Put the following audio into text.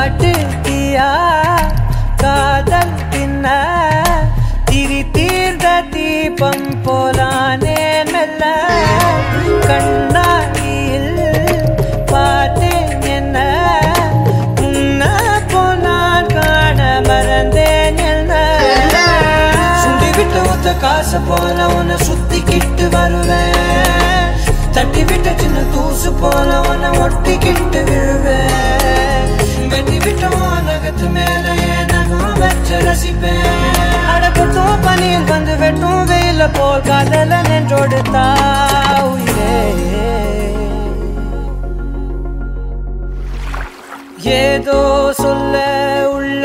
காட்டு தீயா காதல் பின்ன திரி தீர்ந்த தீபம் போலானே மெல்ல. கண்ணாடியில் பார்த்தேன் என்ன? உன்ன போனான் காண மறந்தேன் என்ன? சுண்டிவிட்டு ஒத்த காசு போல உன்னை சுத்திக்கிட்டு வருவேன். தட்டிவிட்ட சின்ன தூசு போல உன்னை ஒட்டிக்கிட்டு போல் காதல நின்றோடு உயிரே. ஏதோ சொல்ல உள்ள